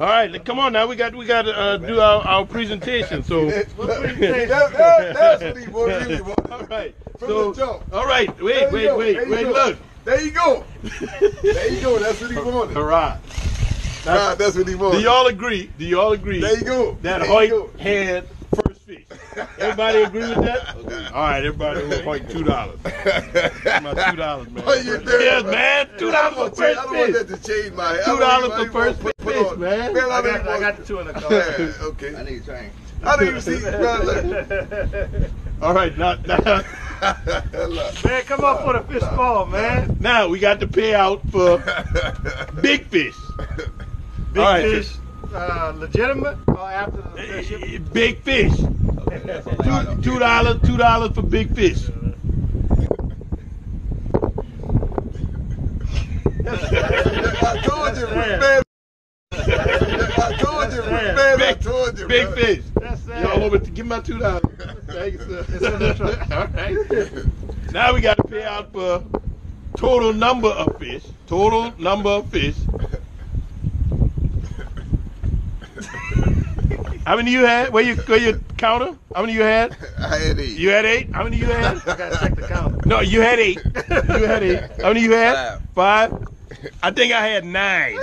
All right, come on now. We got we got to uh, do our, our presentation. So. that, that, that's what he wanted. Really wanted. all right. From so, the jump. All right. Wait, wait, go. wait, There wait. Look. There you go. There you go. That's what he wanted. Hurrah. Right, that's what he wanted. Do y'all agree? Do y'all agree? There you go. That Hoyt had first fish. Everybody agree with that? All right, everybody owe Hoyt two dollars. My two dollars, man. What you doing, Yes, man? man. Two I dollars for want, first I don't want fish. that to change my. Two dollars for first put, put fish, on. man. Man, I I, got, I got the two in the car. Yeah, okay. I need change. I didn't even see. Man, look. All right, now, now, Man, come up for the fish ball, man. now we got the payout for big fish. Big All right, fish, uh, legitimate or after the fish? Big fish. Two two dollars, two dollars for big fish. I told you, man. I told you, man. I Big- told you, Big fish. That's sad. Y'all over to give my two dollars. Thank you, sir. It's in the truck. All right. Now we got to pay out for total number of fish. Total number of fish. How many you had? Where you where you counter? How many you had? I had eight. You had eight. How many you had? I gotta check the count. No, you had eight. You had eight. How many you had? Five. I think I had nine.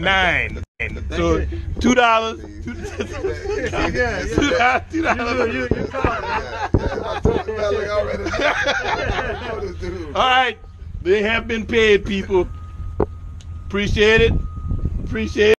Nine. So two dollars. Two Yeah, yeah. dollars. Two dollars. you, you. I told you, man, I already I know this dude. All right. They have been paid, people. Appreciate it. Appreciate it.